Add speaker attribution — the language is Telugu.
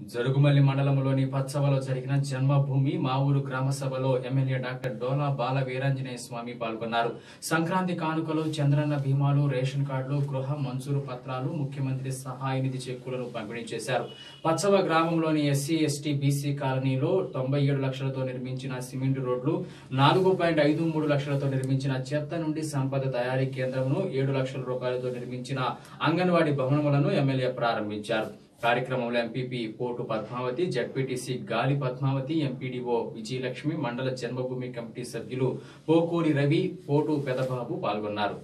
Speaker 1: జరుగుమల్లి మండలంలోని పచ్చవలో జరిగిన జన్మభూమి మా ఊరు గ్రామ సభలో ఎమ్మెల్యే డాక్టర్ డోలా బాల వీరాంజనేయ స్వామి పాల్గొన్నారు. సంక్రాంతి కానుకలు చంద్రన్న భీమాలు రేషన్ కార్డులు గృహ మంజూరు పత్రాలు ముఖ్యమంత్రి సహాయ నిధి చెక్కులను పంపిణీ చేశారు. పచ్చవ గ్రామంలోని ఎస్సీ ఎస్టీ బీసీ కాలనీలో తొంభై ఏడు లక్షలతో నిర్మించిన సిమెంట్ రోడ్లు నాలుగు పాయింట్ ఐదు మూడు లక్షలతో నిర్మించిన చెత్త నుండి సంపద తయారీ కేంద్రమును ఏడు లక్షల రూపాయలతో నిర్మించిన అంగన్వాడీ భవనములను ఎమ్మెల్యే ప్రారంభించారు. కార్యక్రమంలో ఎంపీపీ పోటు పద్మావతి జడ్పీటీసీ గాలి పద్మావతి ఎంపీడీఓ విజయలక్ష్మి మండల జన్మభూమి కమిటీ సభ్యులు పోకూరి రవి పోటు పెదబాబు పాల్గొన్నారు.